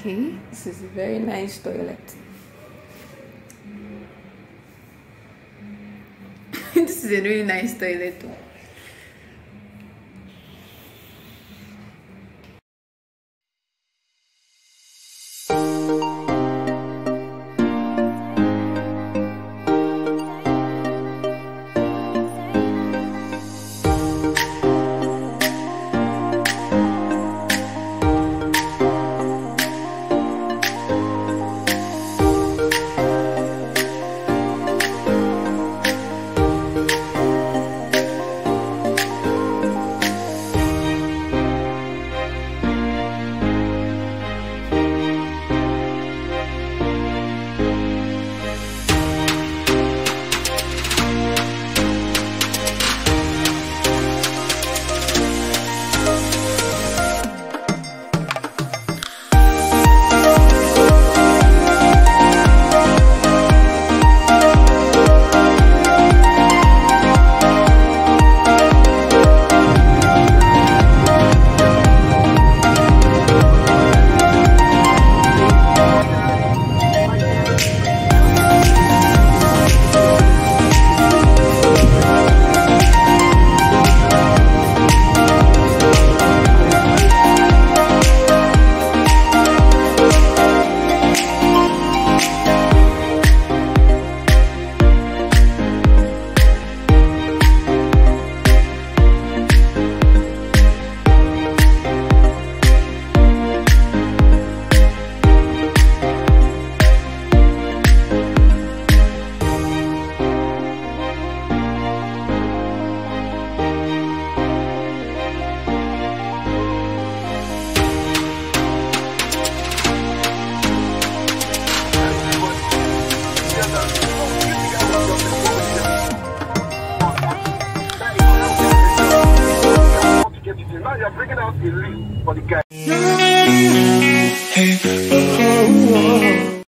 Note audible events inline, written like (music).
okay this is a very nice toilet. (laughs) This is a really nice toilet Now you're bringing out a list for the guy.